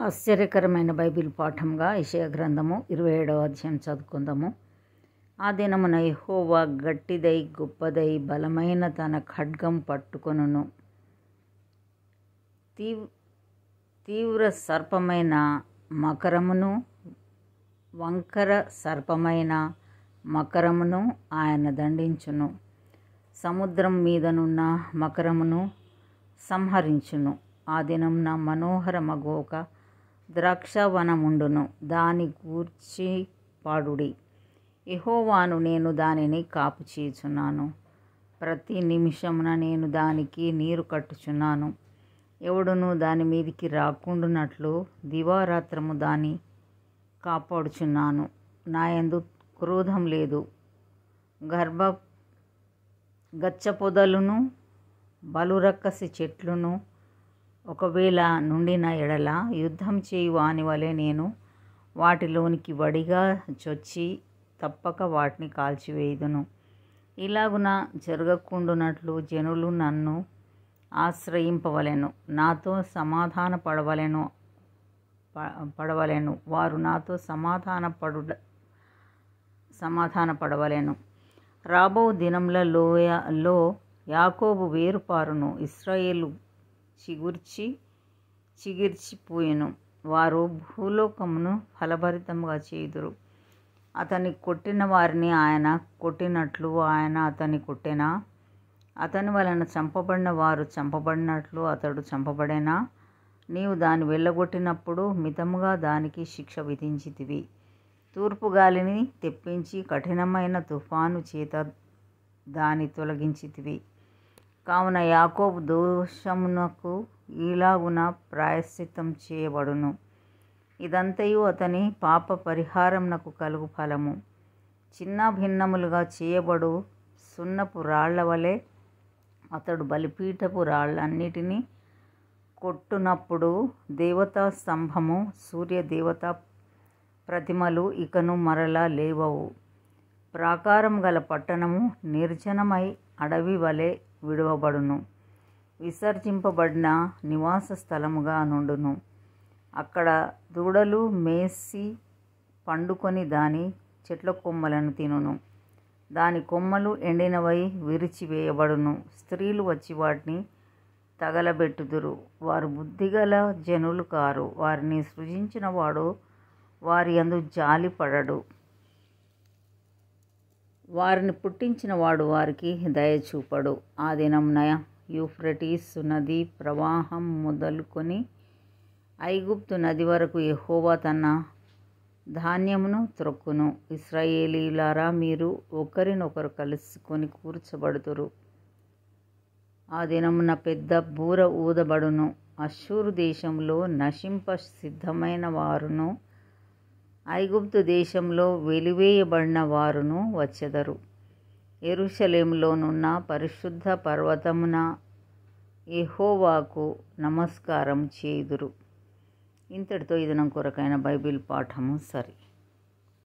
ఆశ్చర్యకరమైన బైబిల్ పాఠంగా యెషయా గ్రంథము ఇరవై ఏడవ అధ్యాయం చదువుకుందాము. ఆ దినమున యహోవా గట్టిదై గొప్పదై బలమైన తన ఖడ్గం పట్టుకొనును. తీవ్ తీవ్ర సర్పమైన మకరమును వంకర సర్పమైన మకరమును ఆయన దండించును. సముద్రం మీదనున్న మకరమును సంహరించును. ఆ దినంన మనోహరమగు ఒక ద్రాక్షవనముండును. దాని గూర్చి పాడుడి. యెహోవాను నేను దానిని కాపు చేయుచున్నాను ప్రతి నిమిషమున నేను దానికి నీరు కట్టుచున్నాను. ఎవడును దాని మీదికి రాకుండునట్లు దివారాత్రము దాని కాపాడుచున్నాను. నా యందు క్రోధం లేదు. గర్భ గచ్చ పొదలను బలురక్కసి చెట్లును ఒకవేళ నుండిన ఎడల యుద్ధం చేయు వాని వలె నేను వాటిలోనికి వడిగా చొచ్చి తప్పక వాటిని కాల్చివేయుదును. ఇలాగున జరగకుండునట్లు జనులు నన్ను ఆశ్రయింపవలెను. నాతో సమాధాన పడవలెను పడవలెను. వారు నాతో సమాధాన పడు సమాధాన పడవలెను రాబో దినములలో యాకోబు వేరుపారును. ఇస్రాయేలు చిగుర్చి చిగిర్చిపోయెను. వారు భూలోకమును ఫలభరితముగా చేయుదురు. అతన్ని కొట్టిన వారిని ఆయన కొట్టినట్లు ఆయన అతన్ని కొట్టెనా? అతని వలన చంపబడిన వారు చంపబడినట్లు అతడు చంపబడేనా? నీవు దాన్ని వెళ్ళగొట్టినప్పుడు మితముగా దానికి శిక్ష విధించితివి. తూర్పు గాలిని తెప్పించి కఠినమైన తుఫాను చేత దాని తొలగించితివి. కావున యాకోబు దోషమునకు ఈలాగున ప్రాయశ్చిత్తం చేయబడును. ఇదంతయు అతని పాప పరిహారంనకు కలుగు ఫలము. చిన్న భిన్నములుగా చేయబడు సున్నపు రాళ్ళ వలె అతడు బలిపీఠపు రాళ్ళన్నిటినీ కొట్టునప్పుడు దేవతా స్తంభము సూర్య దేవతా ప్రతిమలు ఇకను మరలా లేవవు. ప్రాకారం గల పట్టణము నిర్జనమై అడవి వలె విడువబడును. విసర్జింపబడిన నివాస స్థలముగా నుండును. అక్కడ దూడలు మేసి పండుకొని దాని చెట్ల కొమ్మలను తినును. దాని కొమ్మలు ఎండినవై విరిచివేయబడును. స్త్రీలు వచ్చి వాటిని తగలబెట్టుదురు. వారు బుద్ధిగల జనులు కారు. వారిని సృజించిన వాడు వారి అందు జాలి పడడు. వారిని పుట్టించిన వాడు వారికి దయచూపడు ఆ దినంన యూఫ్రటీస్ నది ప్రవాహం మొదలుకొని ఐగుప్తు నది వరకు ఎహోవా తన ధాన్యమును త్రొక్కును. ఇస్రాయేలీలారా మీరు ఒకరినొకరు కలుసుకొని కూర్చబడుతురు ఆ దినమున పెద్ద బూర ఊదబడును. అశ్షూరు దేశంలో నశింప సిద్ధమైన వారును ఐగుప్తు దేశంలో వెలివేయబడిన వారును వచ్చెదరు. ఎరుషలేములోనున్న పరిశుద్ధ పర్వతమున ఎహోవాకు నమస్కారం చేయుదురు. ఇంతటితో ఇది నా కొరకైన బైబిల్ పాఠము సరి.